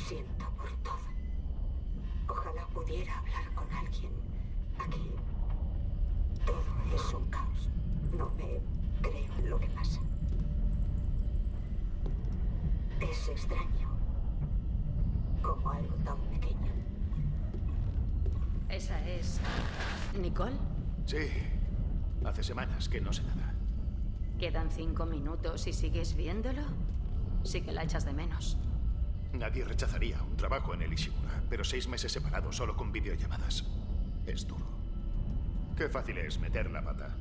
Lo siento por todo. Ojalá pudiera hablar con alguien. Aquí todo es un caos. No me creo en lo que pasa. Es extraño. Como algo tan pequeño. ¿Esa es... Nicole? Sí. Hace semanas que no sé nada. Quedan cinco minutos y sigues viéndolo. Sí que la echas de menos. Nadie rechazaría un trabajo en el Ishimura, pero seis meses separados solo con videollamadas. Es duro. Qué fácil es meter la pata.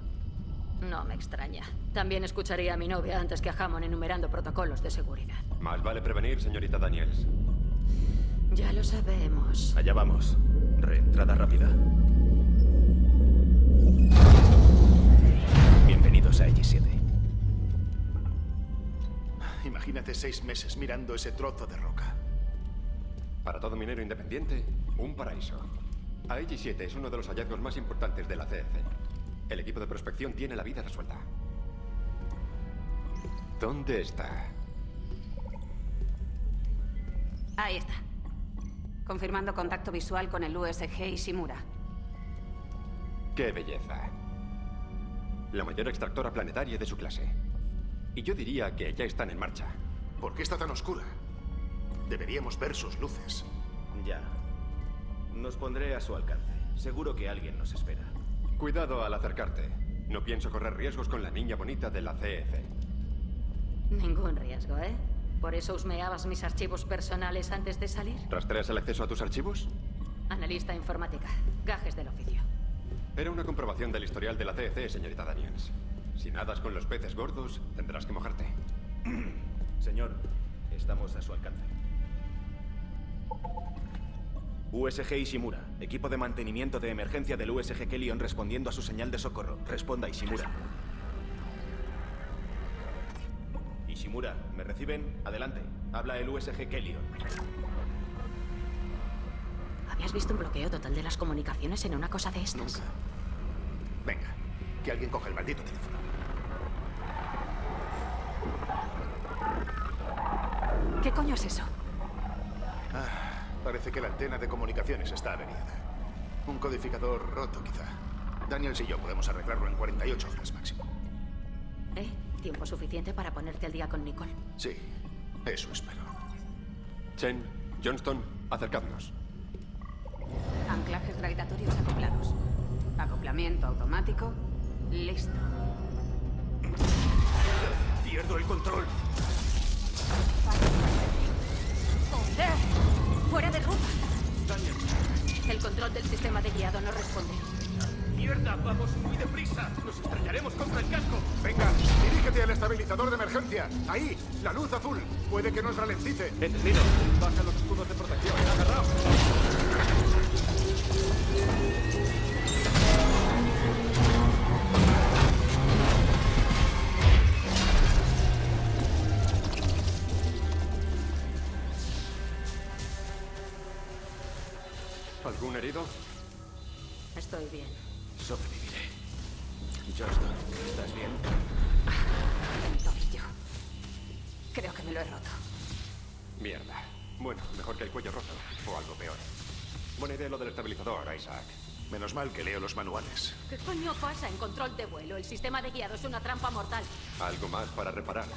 No me extraña. También escucharía a mi novia antes que a Hammond enumerando protocolos de seguridad. Más vale prevenir, señorita Daniels. Ya lo sabemos. Allá vamos. Reentrada rápida. Bienvenidos a X7. Imagínate seis meses mirando ese trozo de roca. Para todo minero independiente, un paraíso. AX-7 es uno de los hallazgos más importantes de la CEC. El equipo de prospección tiene la vida resuelta. ¿Dónde está? Ahí está. Confirmando contacto visual con el USG Ishimura. ¡Qué belleza! La mayor extractora planetaria de su clase. Y yo diría que ya están en marcha. ¿Por qué está tan oscura? Deberíamos ver sus luces. Ya. Nos pondré a su alcance. Seguro que alguien nos espera. Cuidado al acercarte. No pienso correr riesgos con la niña bonita de la CEC. Ningún riesgo, ¿eh? ¿Por eso husmeabas mis archivos personales antes de salir? ¿Rastreas el acceso a tus archivos? Analista informática. Gajes del oficio. Era una comprobación del historial de la CEC, señorita Daniels. Si nadas con los peces gordos, tendrás que mojarte. Señor, estamos a su alcance. USG Ishimura, equipo de mantenimiento de emergencia del USG Kellion respondiendo a su señal de socorro. Responda Ishimura. Ishimura, ¿me reciben? Adelante. Habla el USG Kellion. ¿Habías visto un bloqueo total de las comunicaciones en una cosa de estas? Nunca. Venga, que alguien coja el maldito teléfono. ¿Qué coño es eso? Ah, parece que la antena de comunicaciones está averiada. Un codificador roto, quizá. Daniels y yo podemos arreglarlo en 48 horas máximo. ¿Eh? ¿Tiempo suficiente para ponerte al día con Nicole? Sí, eso espero. Chen, Johnston, acercadnos. Anclajes gravitatorios acoplados. Acoplamiento automático. Listo. Pierdo el control. ¡Fuera de ruta! Daniel. El control del sistema de guiado no responde. ¡Mierda! ¡Vamos muy deprisa! ¡Nos estrellaremos contra el casco! Venga, dirígete al estabilizador de emergencia. Ahí, la luz azul. Puede que nos ralentice. Entendido. Baja los escudos de protección. Agarraos. Johnston, ¿estás bien? Mi tobillo. Creo que me lo he roto. Mierda. Bueno, mejor que el cuello roto. O algo peor. Buena idea lo del estabilizador, Isaac. Menos mal que leo los manuales. ¿Qué coño pasa en control de vuelo? El sistema de guiado es una trampa mortal. Algo más para reparar.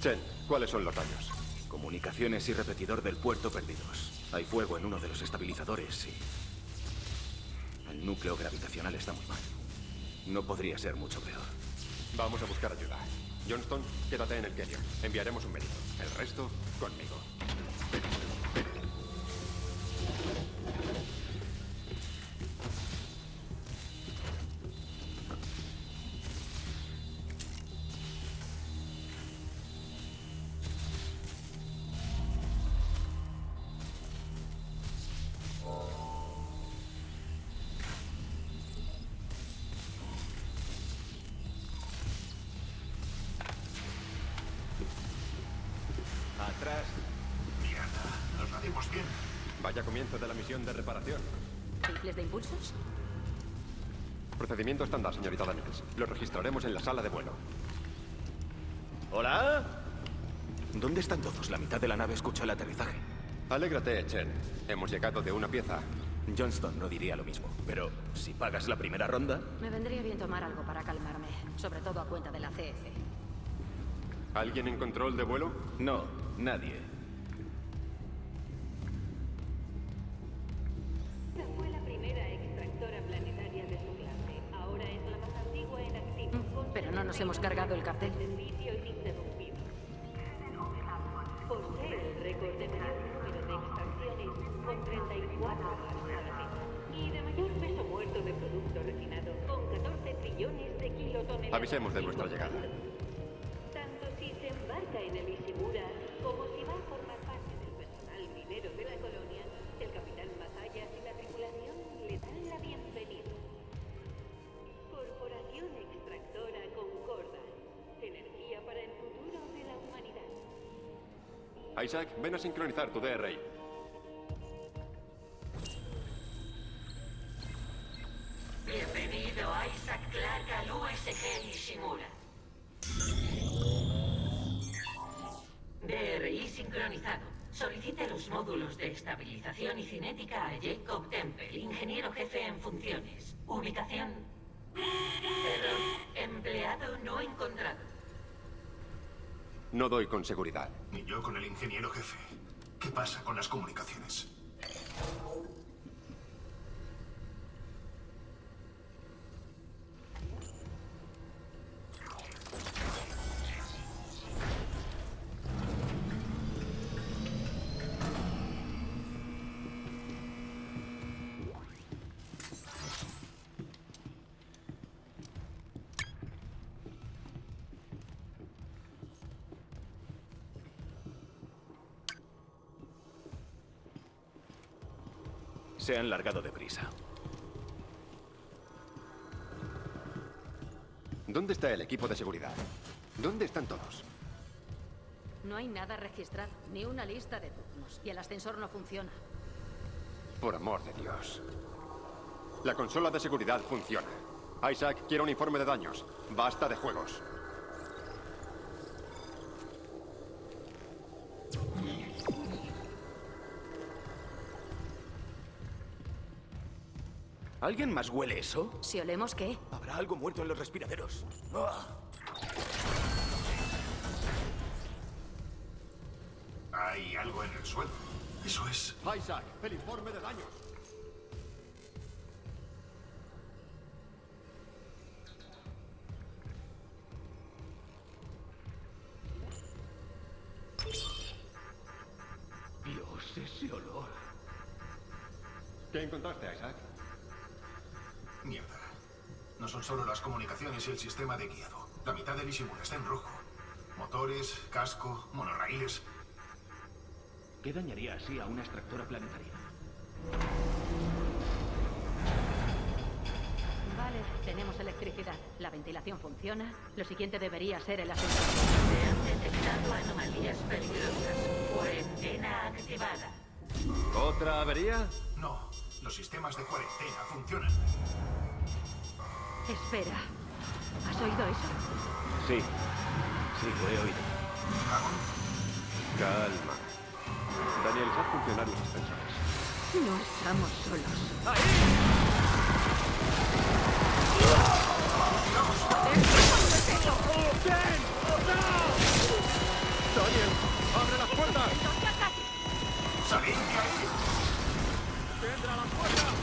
Chen, ¿cuáles son los daños? Comunicaciones y repetidor del puerto perdidos. Hay fuego en uno de los estabilizadores y... El núcleo gravitacional está muy mal. No podría ser mucho peor. Vamos a buscar ayuda. Johnston, quédate en el Kelly. Enviaremos un médico. El resto, conmigo. Bien. Vaya comienzo de la misión de reparación. ¿Rifles de impulsos? Procedimiento estándar, señorita Daniels. Lo registraremos en la sala de vuelo. ¿Hola? ¿Dónde están todos? La mitad de la nave escucha el aterrizaje. Alégrate, Chen. Hemos llegado de una pieza. Johnston no diría lo mismo, pero si pagas la primera ronda... Me vendría bien tomar algo para calmarme, sobre todo a cuenta de la CF. ¿Alguien en control de vuelo? No, nadie. Con 14 trillones de kilotoneladas. Avisemos de nuestra llegada. Ven a sincronizar tu DRI. Bienvenido Isaac Clarke al USG Ishimura. DRI sincronizado. Solicite los módulos de estabilización y cinética a Jacob Temple, ingeniero jefe en funciones. Ubicación. Error. Empleado no encontrado. No doy con seguridad. Ni yo con el ingeniero jefe. ¿Qué pasa con las comunicaciones? Se han largado deprisa. ¿Dónde está el equipo de seguridad? ¿Dónde están todos? No hay nada registrado, ni una lista de turnos. Y el ascensor no funciona. Por amor de Dios. La consola de seguridad funciona. Isaac quiere un informe de daños. Basta de juegos. ¿Alguien más huele eso? Si olemos, ¿qué? ¿Habrá algo muerto en los respiraderos? ¡Ah! ¿Hay algo en el suelo? Eso es. Isaac, el informe de daños. Dios, ese olor. ¿Qué encontraste, Isaac? Mierda. No son solo las comunicaciones y el sistema de guiado. La mitad del Ishimura está en rojo. Motores, casco, monorraíles. ¿Qué dañaría así a una extractora planetaria? Vale, tenemos electricidad. La ventilación funciona. Lo siguiente debería ser el ascensor. Se han detectado anomalías peligrosas. Cuarentena activada. ¿Otra avería? No, los sistemas de cuarentena funcionan. Espera. ¿Has oído eso? Sí. Sí, lo he oído. Calma. Daniel, haz funcionar los ascensores. No estamos solos. ¡Daniel! ¡Abre las puertas! ¡Salid de ahí! ¡Tendrá las puertas!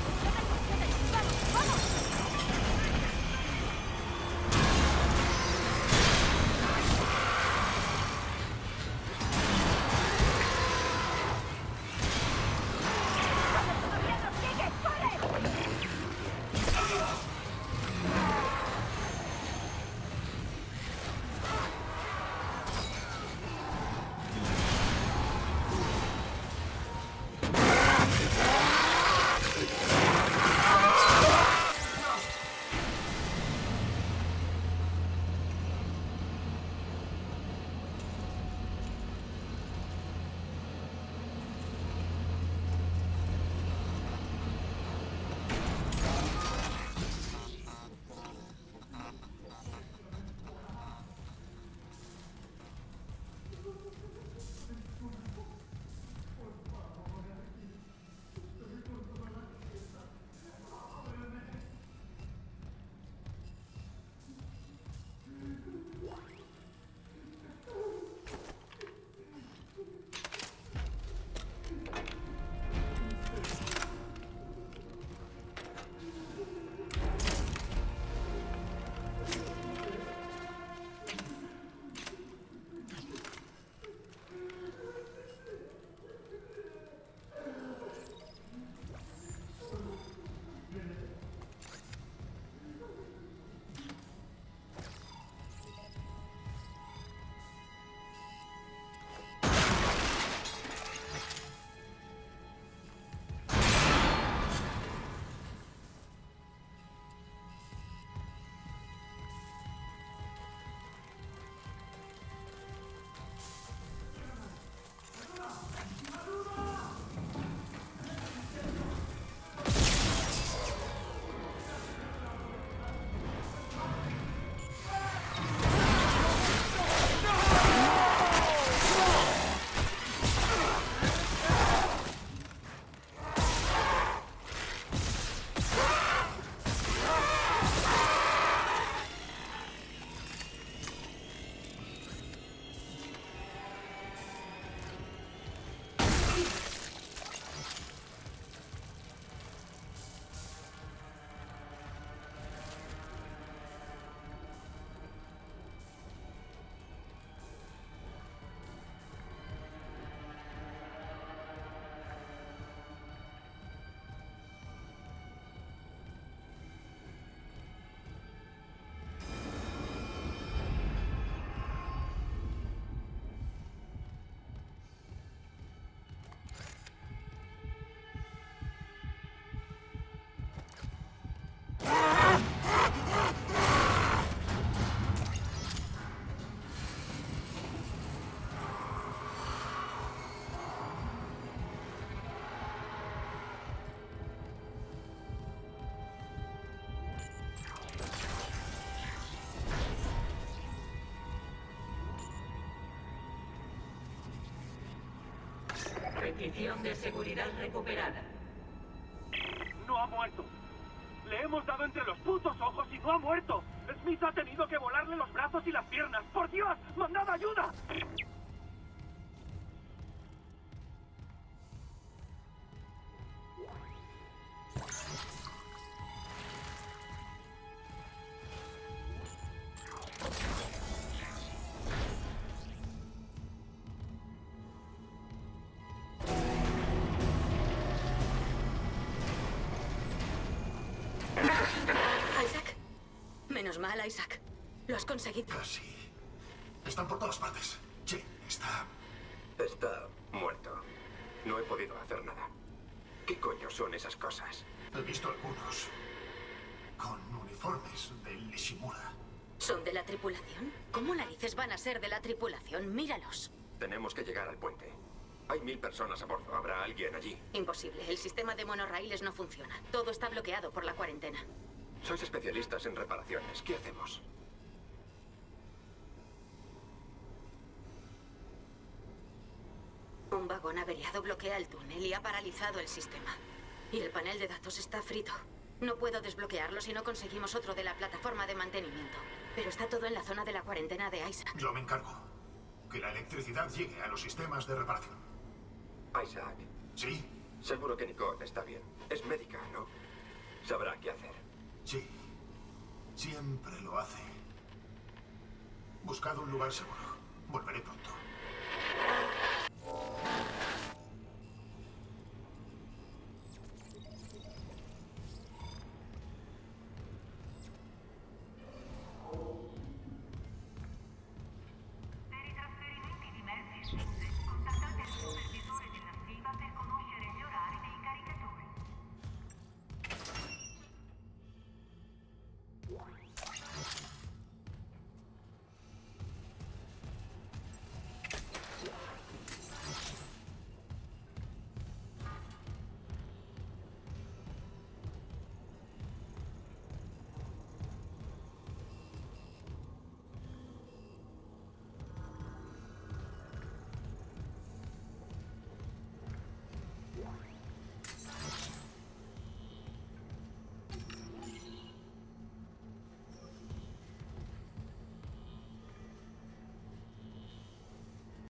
De seguridad recuperada. No ha muerto. Le hemos dado entre los putos ojos y no ha muerto. Smith ha tenido que volarle los brazos y las piernas. ¡Por Dios! ¡Mandad ayuda! Mal, Isaac. Lo has conseguido. Casi. Están por todas partes. Sí, está... Está muerto. No he podido hacer nada. ¿Qué coño son esas cosas? He visto algunos. Con uniformes del Ishimura. ¿Son de la tripulación? ¿Cómo narices van a ser de la tripulación? Míralos. Tenemos que llegar al puente. Hay mil personas a bordo. ¿Habrá alguien allí? Imposible. El sistema de monorraíles no funciona. Todo está bloqueado por la cuarentena. Sois especialistas en reparaciones. ¿Qué hacemos? Un vagón averiado bloquea el túnel y ha paralizado el sistema. Y el panel de datos está frito. No puedo desbloquearlo si no conseguimos otro de la plataforma de mantenimiento. Pero está todo en la zona de la cuarentena de Isaac. Yo me encargo. Que la electricidad llegue a los sistemas de reparación. Isaac. ¿Sí? Seguro que Nicole está bien. Es médica, ¿no? Sabrá qué hacer. Sí. Siempre lo hace. Buscad un lugar seguro. Volveré pronto.